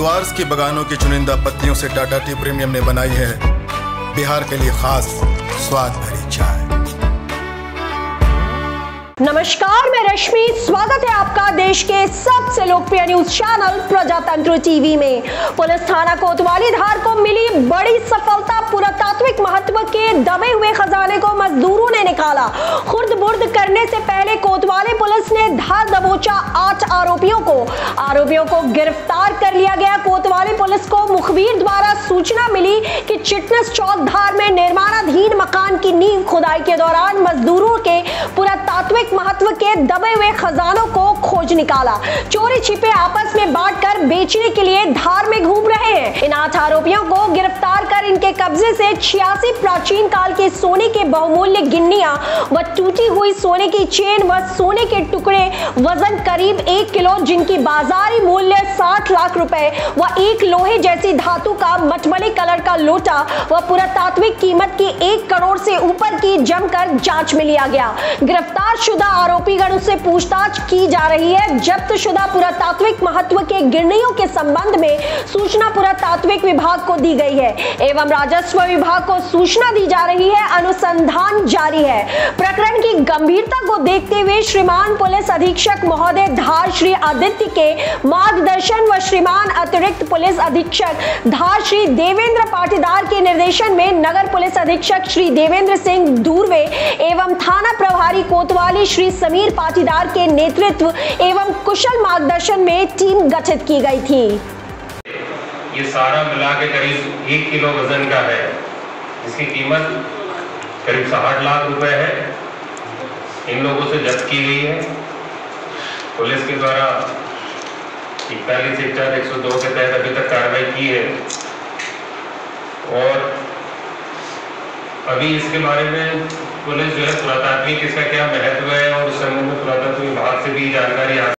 डुआर्स के बगानों की चुनिंदा पत्तियों से टाटा टी प्रीमियम ने बनाई है बिहार के लिए खास स्वाद भरी। नमस्कार, मैं रश्मि। स्वागत है आपका देश के सबसे लोकप्रिय न्यूज़ चैनल प्रजातंत्र टीवी में। पुलिस थाना कोतवाली धार को मिली बड़ी सफलता, पुरातात्विक महत्व के दबे हुए खजाने को मजदूरों ने निकाला। खुर्द बुर्द करने से पहले कोतवाली पुलिस ने धार दबोचा आठ आरोपियों को। आरोपियों को गिरफ़्तार कर लिया गया। कोतवाली पुलिस को मुखबिर द्वारा सूचना मिली कि चिटनस चौक धार में निर्माणाधीन मकान की नींव खुदाई के दौरान मजदूरों के पुरातात्विक महत्व के दबे हुए खजानों खोज निकाला। चोरी छिपे आपस में बांट कर बेचने के लिए धार में घूम रहे हैं। इन आठ आरोपियों को गिरफ़्तार कर इनके कब्जे से छियासी प्राचीन काल के सोने के बहुमूल्य गिन्निया व टूटी हुई सोने की चेन व सोने के टुकड़े वज़न करीब एक किलो, जिनकी बाजारी मूल्य साठ लाख रुपए व एक लोहे जैसी धातु का मटमली कलर का लोटा व पुरातात्विक कीमत की एक करोड़ से ऊपर की जमकर जाँच में लिया गया। गिरफ़्तार शुदा आरोपीगण उससे पूछताछ की जा रही है। जब्त शुदा पुरातात्विक महत्व के गिरनियों के संबंध में सूचना पुरातात्विक विभाग को दी गई है। एवं राजस्व विभाग को सूचना दी जा रही है, अनुसंधान जारी है। प्रकरण की गंभीरता को देखते हुए श्रीमान पुलिस अधीक्षक महोदय धार श्री आदित्य के मार्गदर्शन व श्रीमान अतिरिक्त पुलिस अधीक्षक धार श्री देवेंद्र पाटीदार के निर्देशन में नगर पुलिस अधीक्षक श्री देवेंद्र सिंह दूरवे एवं थाना प्रभारी कोतवाली श्री समीर पाटीदार के नेतृत्व एवं कुशल मार्गदर्शन में टीम गठित की गई थी। ये सारा मिला के करीब एक किलो वज़न का है। इसकी कीमत करीब साठ लाख रुपए है। इन लोगों से जब्त की गई है। पुलिस के द्वारा इकतालीस एक चार एक सौ दो के तहत अभी तक कार्रवाई की है। और अभी इसके बारे में पुलिस जो है पुरातात्विक इसका क्या महत्व से भी जानकारी